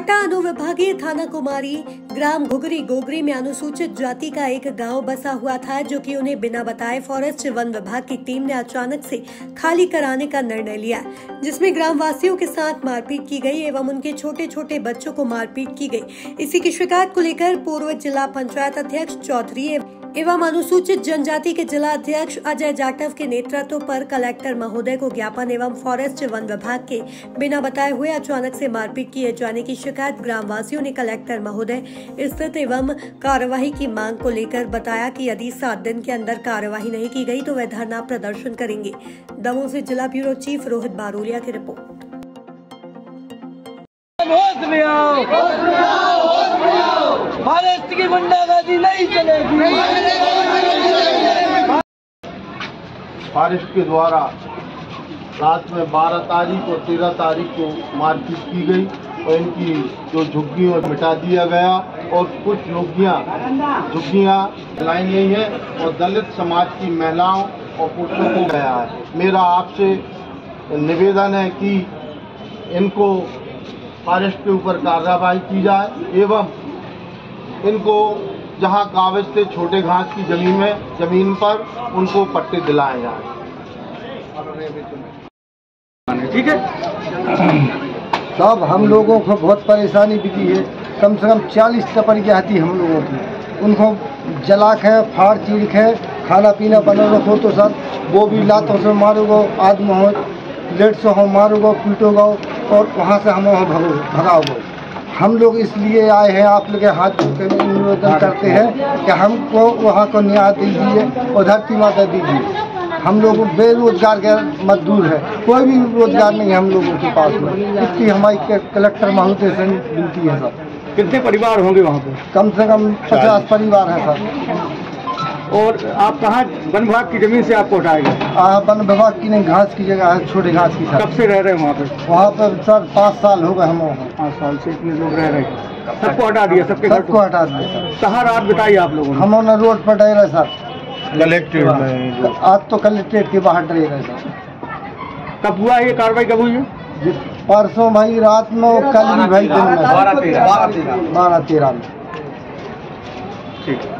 पट्टा अनुविभागीय थाना कुमारी, ग्राम घुगरी गोगरी में अनुसूचित जाति का एक गाँव बसा हुआ था, जो कि उन्हें बिना बताए फॉरेस्ट वन विभाग की टीम ने अचानक से खाली कराने का निर्णय लिया, जिसमें ग्रामवासियों के साथ मारपीट की गई एवं उनके छोटे छोटे बच्चों को मारपीट की गई। इसी की शिकायत को लेकर पूर्व जिला पंचायत अध्यक्ष चौधरी एवं अनुसूचित जनजाति के जिला अध्यक्ष अजय जाटव के नेतृत्व पर कलेक्टर महोदय को ज्ञापन एवं फॉरेस्ट वन विभाग के बिना बताए हुए अचानक से मारपीट किए जाने की शिकायत ग्रामवासियों ने कलेक्टर महोदय स्थित एवं कार्यवाही की मांग को लेकर बताया कि यदि सात दिन के अंदर कार्यवाही नहीं की गई तो वह धरना प्रदर्शन करेंगे। दमोह से जिला ब्यूरो चीफ रोहित बारोलिया की रिपोर्ट। की नहीं फॉरेस्ट के द्वारा रात में 12 तारीख और 13 तारीख को मारपीट की गई और इनकी जो झुग्गियों मिटा दिया गया और कुछ झुग्गियाँ झुग्गियाँ लाई गई हैं और दलित समाज की महिलाओं और पुरुषों को गया है। मेरा आपसे निवेदन है कि इनको फॉरेस्ट के ऊपर कार्रवाई की जाए एवं इनको जहाँ कागज़ से छोटे घास की ज़मीन में, ज़मीन पर उनको पट्टे दिलाए जाए। ठीक है? सब हम लोगों को बहुत परेशानी बिकी है। कम से कम चालीस टपर की आती हम लोगों की। उनको जलाक है, फाड़ चीड़ है, खाना पीना बना रखो तो सर वो भी लातों से मारोगो, आदमी हो, लेट से हो, मारोगो, पीटोगो, और वहाँ से हम भगाओगो। हम लोग इसलिए आए हैं आप लोग हाथ के निवेदन करते हैं कि हमको वहाँ को न्याय दीजिए और धरती माता दीजिए। हम लोग बेरोजगार के मजदूर है कोई भी रोज़गार नहीं है हम लोगों के पास में। इसकी हमारी कलेक्टर महोदय से विनती है सर। कितने परिवार होंगे वहाँ पर कम से कम पचास परिवार है सर। और आप कहाँ वन विभाग की ज़मीन से आपको हटाए गए? वन विभाग की नहीं घास की जगह है छोटे घास की कब से रह रहे हैं वहाँ पे? वहाँ पर सर पाँच साल हो गए हम वहाँ। पाँच साल से इतने लोग रह रहे हैं। सबको हटा दिया सबके घर सबको को हटा दिया कहाँ रात बिताई आप लोगों ने? हम रोड पर डे रहे सर। कलेक्ट्रेट में आज तो कलेक्ट्रेट के बाहर डे रहे सर। कब हुआ ये कार्रवाई कब हुई है? परसों भाई रात में कल भी भाई दिन में। बारह तेरह। बारह तेरह। में। ठीक। है